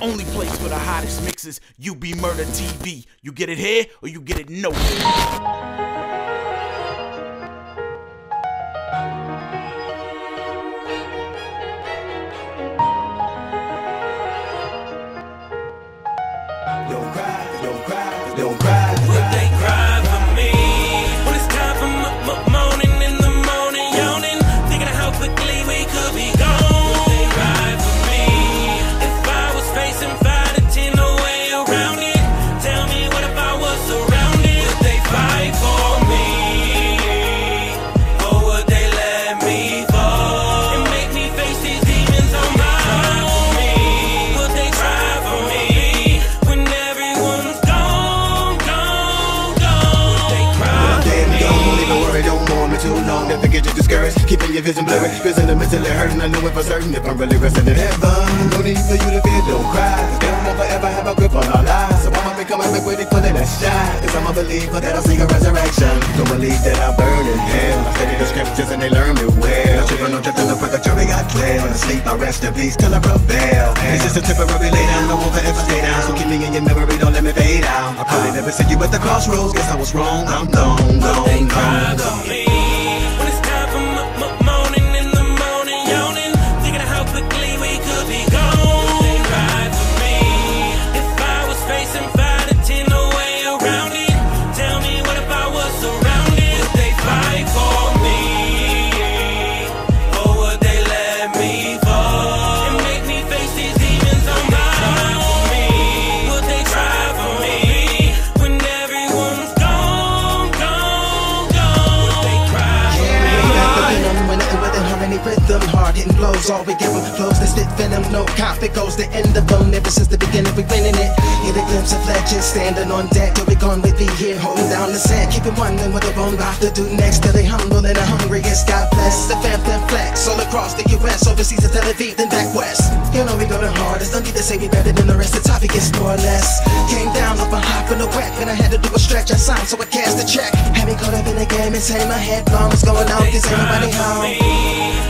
only place for the hottest mixes. UB Murda TV. You get it here or you get it nowhere. Don't cry, don't cry, don't cry. Never get you discouraged, keeping your vision blurry. Feels in the mentally hurting, I know it for certain. If I'm really resting in heaven, no need for you to fear, don't cry. They won't forever have a grip on our lives. So I'ma be coming back with it, pulling that shine. Cause I'm a believer that I'll see a resurrection. Don't believe that I'll burn in hell. I study the scriptures and they learn me well. Tripping on tripping, the purgatory clear. On the sleep, I rest in peace till I prevail. It's just a temporary lay down, no one forever stay down. So keep me in your memory, don't let me fade out. I probably never see you at the crossroads, guess I was wrong. I'm gone, gone, gone, blows, all we give 'em flows that spit venom, no cop, it goes the end of them. Ever since the beginning, we winning it. Get a glimpse of legends standing on deck, till we gone with me here, holding down the set, keeping wondering what the bone about to do next. Till they humble and the hungriest, God bless the fam them flex all across the U.S., overseas to Tel Aviv, then back west. You know we going hardest. Don't need to say we better than the rest. The topic is more or less. Came down off a hop in the wet, and I had to do a stretch. I signed, so I cast a check. Had me caught up in the game and say my head blown. What's going on? Cause ain't nobody home.